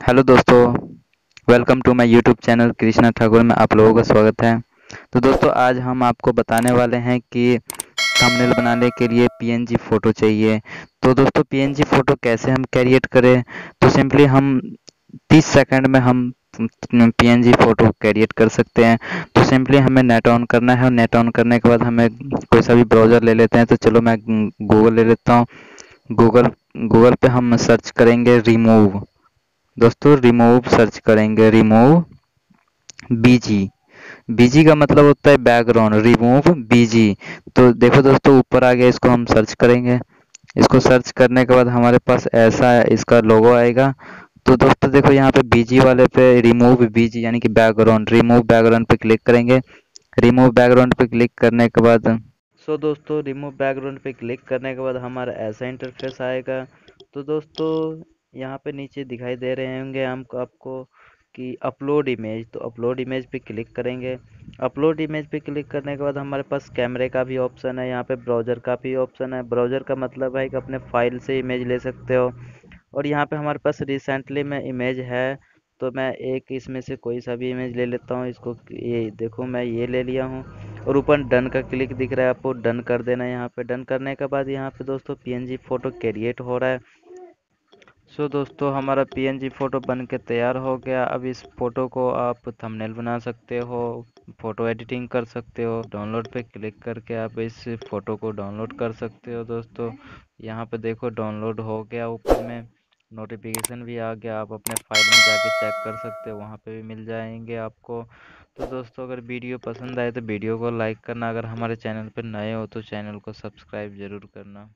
Hello दोस्तों welcome to my YouTube channel Krishna Thakur में आप लोगों का स्वागत है। तो दोस्तों, आज हम आपको बताने वाले हैं कि थंबनेल बनाने के लिए पीएनजी फ़ोटो चाहिए। तो दोस्तों पीएनजी फ़ोटो कैसे हम क्रिएट करें? तो सिंपली हम 30 सेकंड में हम पीएनजी फ़ोटो क्रिएट कर सकते हैं। तो सिंपली हमें नेट ऑन करना है और नेट ऑन करने के बाद हमें कोई सा भी ब्राउज़र ले लेते हैं। तो चलो मैं गूगल ले लेता हूँ। गूगल गूगल पे हम सर्च करेंगे रिमूव दोस्तों रिमूव सर्च करेंगे रिमूव बीजी बीजी का मतलब होता है बैकग्राउंड रिमूव बीजी तो देखो दोस्तों ऊपर आ गया इसको हम सर्च करेंगे। इसको सर्च करने के बाद हमारे पास ऐसा इसका लोगो आएगा। तो दोस्तों देखो यहाँ पे बीजी वाले पे रिमूव बीजी यानी कि बैकग्राउंड रिमूव बैकग्राउंड पे क्लिक करेंगे। रिमूव बैकग्राउंड पे क्लिक करने के बाद सो so, दोस्तों रिमूव बैकग्राउंड पे क्लिक करने के बाद हमारा ऐसा इंटरफेस आएगा। तो दोस्तों यहाँ पे नीचे दिखाई दे रहे होंगे हम आपको कि अपलोड इमेज तो अपलोड इमेज पे क्लिक करेंगे। अपलोड इमेज पे क्लिक करने के बाद हमारे पास कैमरे का भी ऑप्शन है, यहाँ पे ब्राउज़र का भी ऑप्शन है। ब्राउज़र का मतलब है कि अपने फ़ाइल से इमेज ले सकते हो। और यहाँ पे हमारे पास रिसेंटली में इमेज है तो मैं एक इसमें से कोई सा भी इमेज ले लेता हूँ। इसको ये देखो, मैं ये ले लिया हूँ। और ऊपर डन का क्लिक दिख रहा है, आपको डन कर देना है यहाँ पे। डन करने के बाद यहाँ पे दोस्तों पीएनजी फ़ोटो क्रिएट हो रहा है। सो so, दोस्तों हमारा पीएनजी फ़ोटो बन के तैयार हो गया। अब इस फ़ोटो को आप थंबनेल बना सकते हो फ़ोटो एडिटिंग कर सकते हो। डाउनलोड पे क्लिक करके आप इस फ़ोटो को डाउनलोड कर सकते हो दोस्तों। यहाँ पे देखो डाउनलोड हो गया ऊपर में। नोटिफिकेशन भी आ गया आप अपने फ़ाइल में जाके चेक कर सकते हो वहाँ पे भी मिल जाएँगे आपको। तो दोस्तों अगर वीडियो पसंद आए तो वीडियो को लाइक करना। अगर हमारे चैनल पर नए हो तो चैनल को सब्सक्राइब ज़रूर करना।